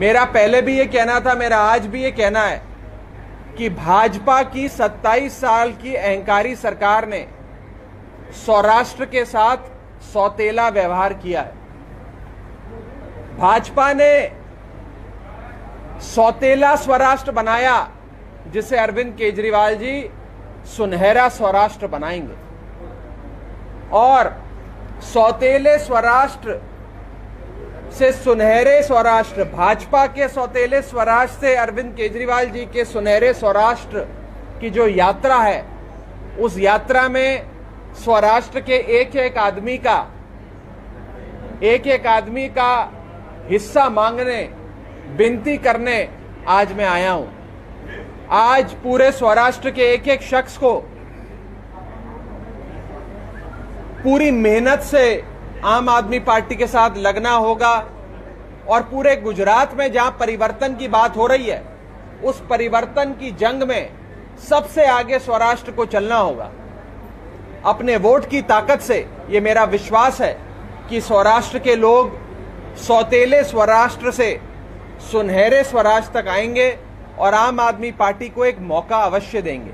मेरा पहले भी ये कहना था, मेरा आज भी ये कहना है कि भाजपा की 27 साल की अहंकारी सरकार ने सौराष्ट्र के साथ सौतेला व्यवहार किया है। भाजपा ने सौतेला स्वराष्ट्र बनाया, जिसे अरविंद केजरीवाल जी सुनहरा स्वराष्ट्र बनाएँगे। और सौतेले स्वराष्ट्र से सुनहरे स्वराष्ट्र, भाजपा के सौतेले स्वराष्ट्र से अरविंद केजरीवाल जी के सुनहरे स्वराष्ट्र की जो यात्रा है, उस यात्रा में स्वराष्ट्र के एक एक आदमी का, एक एक आदमी का हिस्सा मांगने विनती करने आज मैं आया हूँ। आज पूरे स्वराष्ट्र के एक एक शख्स को पूरी मेहनत से आम आदमी पार्टी के साथ लगना होगा और पूरे गुजरात में जहाँ परिवर्तन की बात हो रही है, उस परिवर्तन की जंग में सबसे आगे स्वराष्ट्र को चलना होगा। अपने वोट की ताकत से ये मेरा विश्वास है कि स्वराष्ट्र के लोग सौतेले स्वराष्ट्र से सुनहरे स्वराष्ट्र तक आएँगे और आम आदमी पार्टी को एक मौका अवश्य देंगे।